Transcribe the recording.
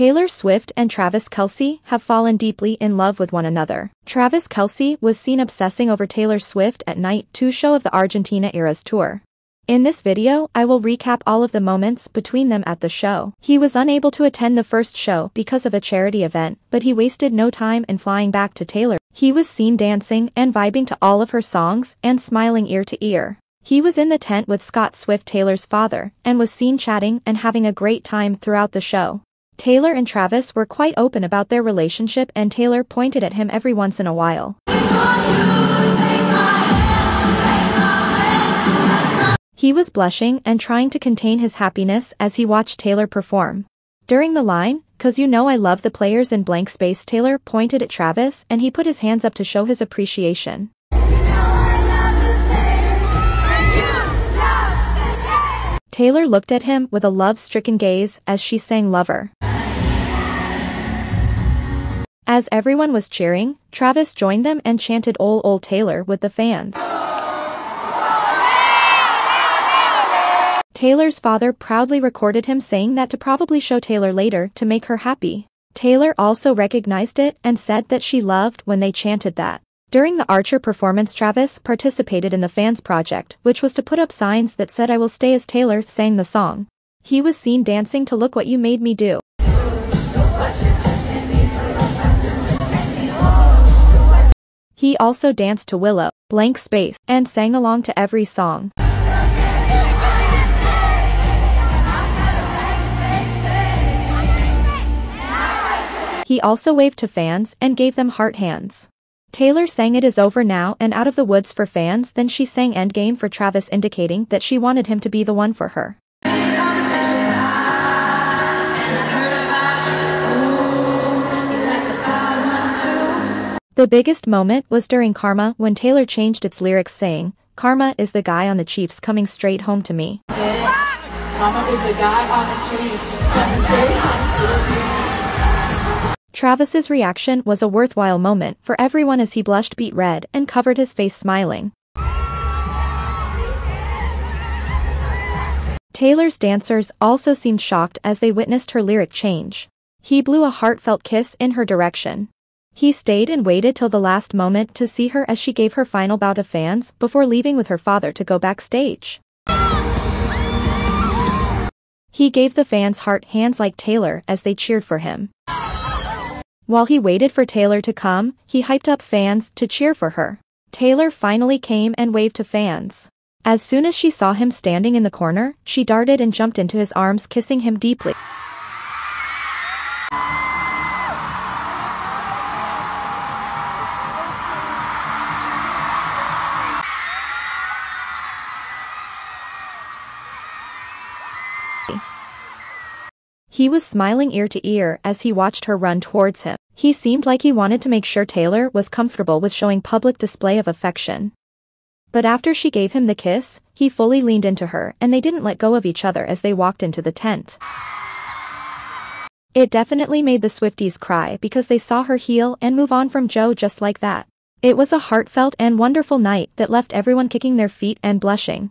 Taylor Swift and Travis Kelce have fallen deeply in love with one another. Travis Kelce was seen obsessing over Taylor Swift at Night 2 show of the Argentina Eras Tour. In this video, I will recap all of the moments between them at the show. He was unable to attend the first show because of a charity event, but he wasted no time in flying back to Taylor. He was seen dancing and vibing to all of her songs and smiling ear to ear. He was in the tent with Scott Swift Taylor's father and was seen chatting and having a great time throughout the show. Taylor and Travis were quite open about their relationship and Taylor pointed at him every once in a while. He was blushing and trying to contain his happiness as he watched Taylor perform. During the line, cause you know I love the players in blank space Taylor pointed at Travis and he put his hands up to show his appreciation. Taylor looked at him with a love-stricken gaze as she sang Lover. As everyone was cheering, Travis joined them and chanted Ol Ol Taylor with the fans. Taylor's father proudly recorded him saying that to probably show Taylor later to make her happy. Taylor also recognized it and said that she loved when they chanted that. During the Archer performance Travis participated in the fans project, which was to put up signs that said I will stay as Taylor sang the song. He was seen dancing to Look What You Made Me Do. He also danced to Willow, Blank Space, and sang along to every song. He also waved to fans and gave them heart hands. Taylor sang It Is Over Now and Out of the Woods for fans then she sang Endgame for Travis indicating that she wanted him to be the one for her. The biggest moment was during Karma when Taylor changed its lyrics saying, Karma is the guy on the Chiefs coming straight home to me. Karma is the guy on the Chiefs coming straight home to me. Travis's reaction was a worthwhile moment for everyone as he blushed beet red and covered his face smiling. Taylor's dancers also seemed shocked as they witnessed her lyric change. He blew a heartfelt kiss in her direction. He stayed and waited till the last moment to see her as she gave her final bout of fans before leaving with her father to go backstage. He gave the fans heart hands like Taylor as they cheered for him. While he waited for Taylor to come, he hyped up fans to cheer for her. Taylor finally came and waved to fans. As soon as she saw him standing in the corner, she darted and jumped into his arms kissing him deeply. He was smiling ear to ear as he watched her run towards him. He seemed like he wanted to make sure Taylor was comfortable with showing public display of affection. But after she gave him the kiss, he fully leaned into her and they didn't let go of each other as they walked into the tent. It definitely made the Swifties cry because they saw her heal and move on from Joe just like that. It was a heartfelt and wonderful night that left everyone kicking their feet and blushing.